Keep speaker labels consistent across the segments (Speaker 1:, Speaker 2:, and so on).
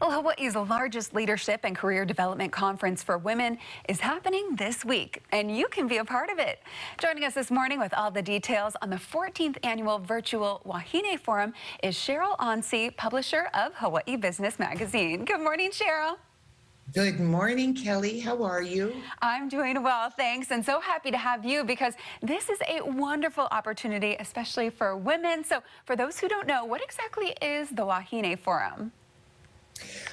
Speaker 1: Well, Hawaii's largest leadership and career development conference for women is happening this week, and you can be a part of it. Joining us this morning with all the details on the 14th annual virtual Wahine Forum is Cheryl Onsi, publisher of Hawaii Business Magazine. Good morning, Cheryl.
Speaker 2: Good morning, Kelly. How are you?
Speaker 1: I'm doing well, thanks, and so happy to have you because this is a wonderful opportunity, especially for women. So, for those who don't know, what exactly is the Wahine Forum?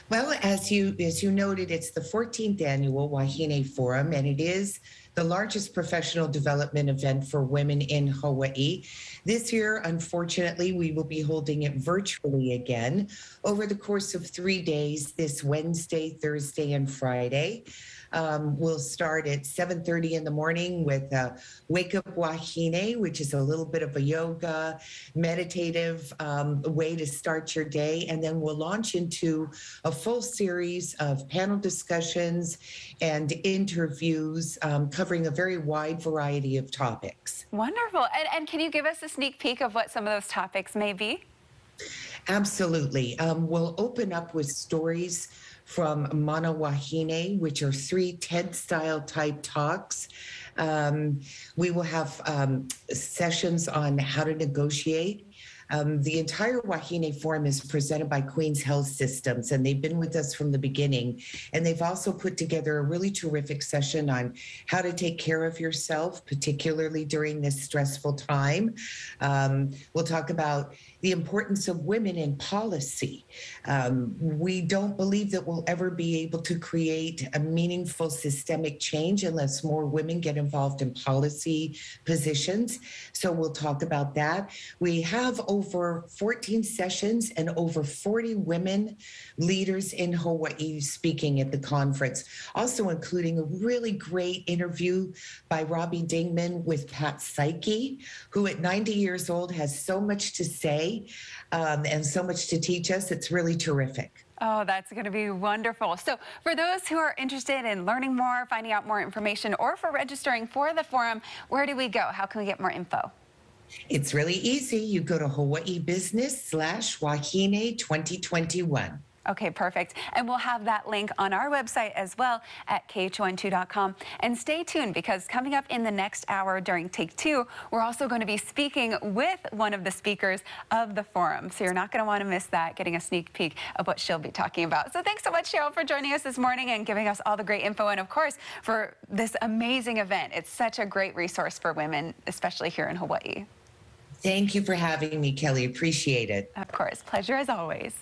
Speaker 2: Well, as you as you noted, it's the 14th annual Wahine Forum, and it is the largest professional development event for women in Hawaii. This year, unfortunately, we will be holding it virtually again over the course of three days, this Wednesday, Thursday, and Friday. Um, we'll start at 7.30 in the morning with uh, Wake Up Wahine, which is a little bit of a yoga, meditative um, way to start your day. And then we'll launch into a full series of panel discussions and interviews um, covering a very wide variety of topics.
Speaker 1: Wonderful. And, and can you give us a sneak peek of what some of those topics may be?
Speaker 2: Absolutely. Um, we'll open up with stories from Mana Wahine, which are three TED style type talks. Um, we will have um, sessions on how to negotiate um, the entire Wahine Forum is presented by Queens Health Systems, and they've been with us from the beginning. And they've also put together a really terrific session on how to take care of yourself, particularly during this stressful time. Um, we'll talk about the importance of women in policy. Um, we don't believe that we'll ever be able to create a meaningful systemic change unless more women get involved in policy positions. So we'll talk about that. We have over 14 sessions and over 40 women leaders in Hawaii speaking at the conference, also including a really great interview by Robbie Dingeman with Pat Saiki, who at 90 years old has so much to say um, and so much to teach us. It's really terrific.
Speaker 1: Oh, that's going to be wonderful. So, for those who are interested in learning more, finding out more information, or for registering for the forum, where do we go? How can we get more info?
Speaker 2: It's really easy. You go to Hawaii Business slash Wahine 2021.
Speaker 1: Okay, perfect. And we'll have that link on our website as well at KHON2.com. And stay tuned because coming up in the next hour during Take Two, we're also going to be speaking with one of the speakers of the forum. So you're not going to want to miss that, getting a sneak peek of what she'll be talking about. So thanks so much, Cheryl, for joining us this morning and giving us all the great info. And of course, for this amazing event. It's such a great resource for women, especially here in Hawaii.
Speaker 2: Thank you for having me, Kelly. Appreciate it.
Speaker 1: Of course. Pleasure as always.